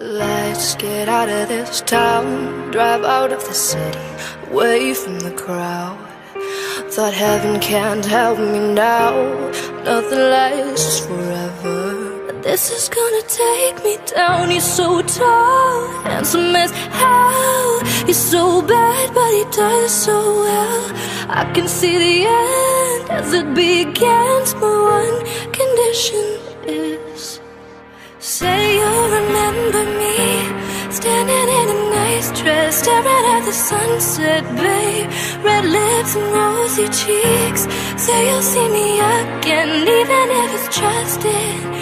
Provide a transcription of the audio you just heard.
Let's get out of this town, drive out of the city, away from the crowd. Thought heaven can't help me now, nothing lasts forever. This is gonna take me down. He's so tall, handsome as hell. He's so bad, but he does so well. I can see the end as it begins. My one condition is say you'll remember me standing in a nice dress, staring at the sunset, babe. Red lips and rosy cheeks. Say you'll see me again, even if it's just in